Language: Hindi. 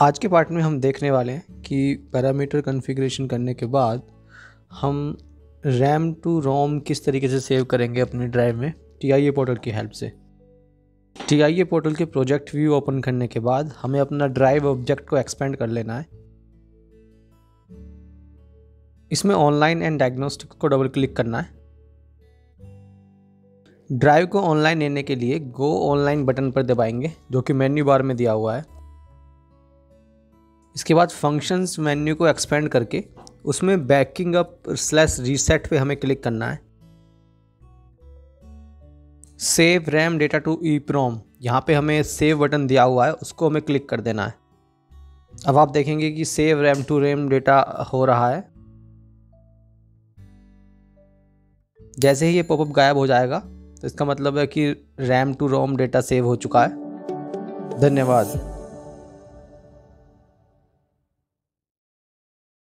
आज के पार्ट में हम देखने वाले हैं कि पैरामीटर कॉन्फ़िगरेशन करने के बाद हम रैम टू रोम किस तरीके से सेव करेंगे अपने ड्राइव में टी आई ए पोर्टल की हेल्प से। टी आई ए पोर्टल के प्रोजेक्ट व्यू ओपन करने के बाद हमें अपना ड्राइव ऑब्जेक्ट को एक्सपेंड कर लेना है। इसमें ऑनलाइन एंड डायग्नोस्टिक को डबल क्लिक करना है। ड्राइव को ऑनलाइन लेने के लिए गो ऑनलाइन बटन पर दबाएँगे, जो कि मेन्यू बार में दिया हुआ है। इसके बाद फ़ंक्शंस मेन्यू को एक्सपेंड करके उसमें बैकिंग अप स्लैश रीसेट पे हमें क्लिक करना है। Save RAM data to E PROM यहाँ पे हमें सेव बटन दिया हुआ है, उसको हमें क्लिक कर देना है। अब आप देखेंगे कि save RAM to RAM data हो रहा है। जैसे ही ये पॉपअप गायब हो जाएगा तो इसका मतलब है कि RAM to ROM data save हो चुका है। धन्यवाद।